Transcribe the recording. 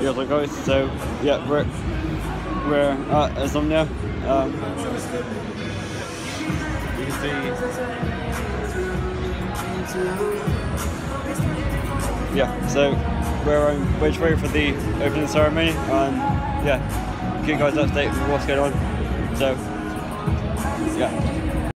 years guys. So yeah, we're we're at Insomnia. Um, you can see. Yeah, so we're um, we're waiting for the opening ceremony and yeah, keep you guys updated with what's going on. So yeah.